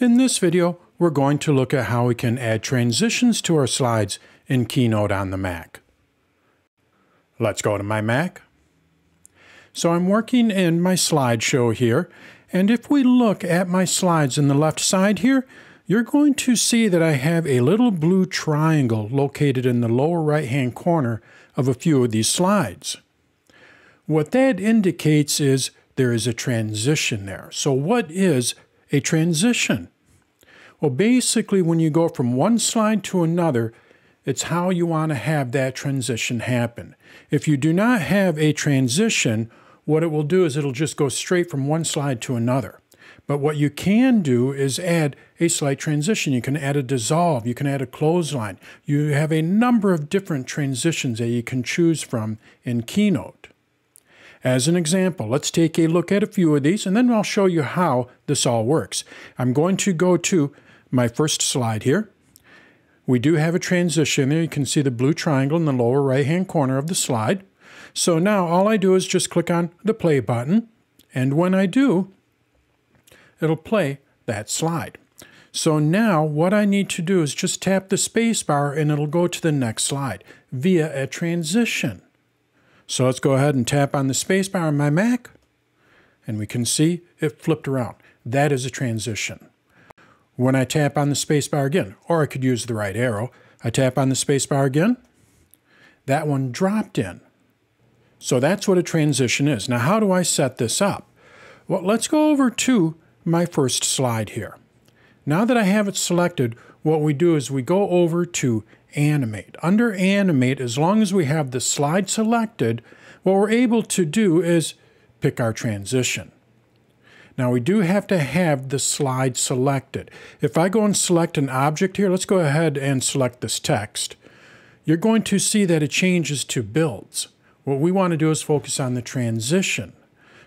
In this video, we're going to look at how we can add transitions to our slides in Keynote on the Mac. Let's go to my Mac. So I'm working in my slideshow here, and if we look at my slides in the left side here, you're going to see that I have a little blue triangle located in the lower right hand corner of a few of these slides. What that indicates is there is a transition there. So what is a transition? Well, basically, when you go from one slide to another, it's how you want to have that transition happen. If you do not have a transition, what it will do is it'll just go straight from one slide to another. But what you can do is add a slight transition. You can add a dissolve, you can add a clothesline. You have a number of different transitions that you can choose from in Keynote. As an example, let's take a look at a few of these and then I'll show you how this all works. I'm going to go to my first slide here. We do have a transition there. You can see the blue triangle in the lower right hand corner of the slide. So now all I do is just click on the play button and when I do, it'll play that slide. So now what I need to do is just tap the space bar and it'll go to the next slide via a transition. So let's go ahead and tap on the spacebar on my Mac, and we can see it flipped around. That is a transition. When I tap on the spacebar again, or I could use the right arrow, I tap on the spacebar again, that one dropped in. So that's what a transition is. Now how do I set this up? Well, let's go over to my first slide here. Now that I have it selected, what we do is we go over to animate. Under animate, as long as we have the slide selected, what we're able to do is pick our transition. Now we do have to have the slide selected. If I go and select an object here, let's go ahead and select this text. You're going to see that it changes to builds. What we want to do is focus on the transition.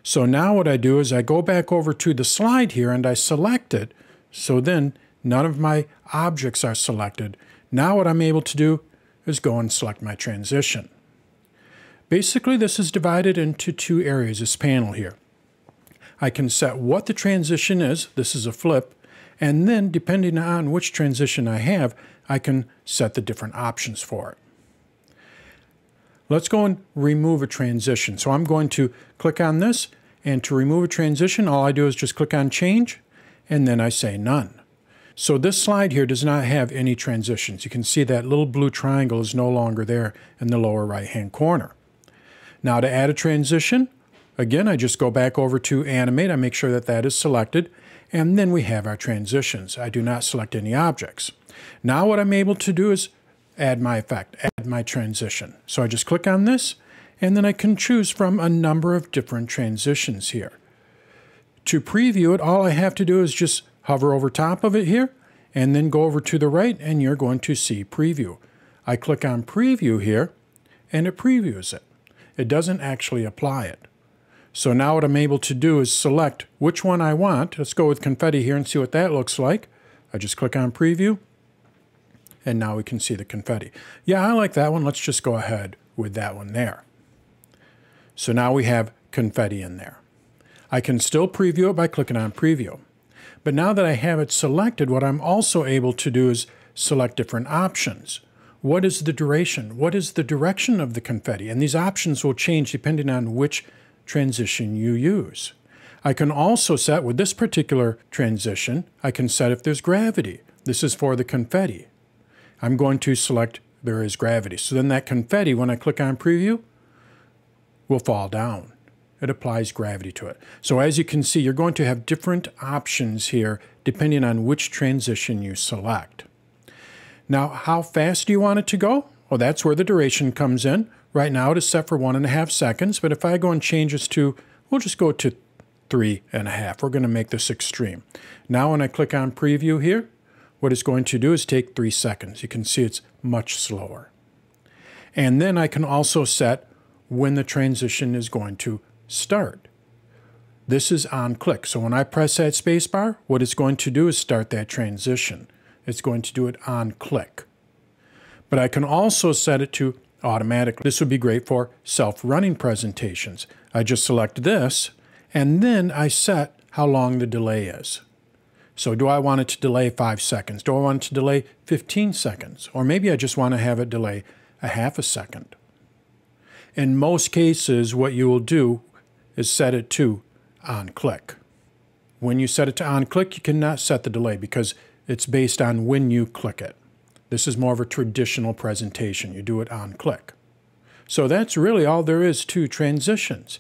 So now what I do is I go back over to the slide here and I select it. So then none of my objects are selected. Now what I'm able to do is go and select my transition. Basically, this is divided into two areas, this panel here. I can set what the transition is, this is a flip, and then depending on which transition I have, I can set the different options for it. Let's go and remove a transition. So I'm going to click on this, and to remove a transition, all I do is just click on Change, and then I say None. So this slide here does not have any transitions. You can see that little blue triangle is no longer there in the lower right hand corner. Now to add a transition, again, I just go back over to animate. I make sure that that is selected. And then we have our transitions. I do not select any objects. Now what I'm able to do is add my effect, add my transition. So I just click on this, and then I can choose from a number of different transitions here. To preview it, all I have to do is just hover over top of it here, and then go over to the right, and you're going to see Preview. I click on Preview here, and it previews it. It doesn't actually apply it. So now what I'm able to do is select which one I want. Let's go with confetti here and see what that looks like. I just click on Preview, and now we can see the confetti. Yeah, I like that one. Let's just go ahead with that one there. So now we have confetti in there. I can still preview it by clicking on Preview. But now that I have it selected, what I'm also able to do is select different options. What is the duration? What is the direction of the confetti? And these options will change depending on which transition you use. I can also set, with this particular transition, I can set if there's gravity. This is for the confetti. I'm going to select there is gravity. So then that confetti, when I click on preview, will fall down it applies gravity to it. So as you can see, you're going to have different options here depending on which transition you select. Now, how fast do you want it to go? Well, that's where the duration comes in. Right now it is set for one and a half seconds, but if I go and change this to, we'll just go to three and a half. We're going to make this extreme. Now when I click on preview here, what it's going to do is take three seconds. You can see it's much slower. And then I can also set when the transition is going to start. This is on click. So when I press that spacebar, what it's going to do is start that transition. It's going to do it on click. But I can also set it to automatically. This would be great for self-running presentations. I just select this, and then I set how long the delay is. So do I want it to delay 5 seconds? Do I want it to delay 15 seconds? Or maybe I just want to have it delay a half a second. In most cases, what you will do is set it to on click. When you set it to on click, you cannot set the delay because it's based on when you click it. This is more of a traditional presentation. You do it on click. So that's really all there is to transitions.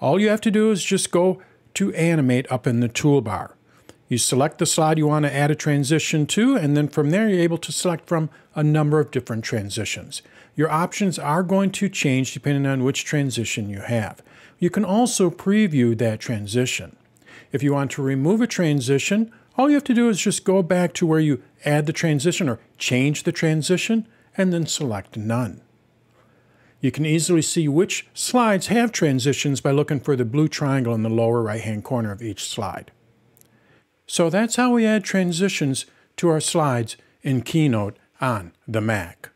All you have to do is just go to animate up in the toolbar. You select the slide you want to add a transition to, and then from there you're able to select from a number of different transitions. Your options are going to change depending on which transition you have. You can also preview that transition. If you want to remove a transition, all you have to do is just go back to where you add the transition or change the transition and then select None. You can easily see which slides have transitions by looking for the blue triangle in the lower right hand corner of each slide. So that's how we add transitions to our slides in Keynote on the Mac.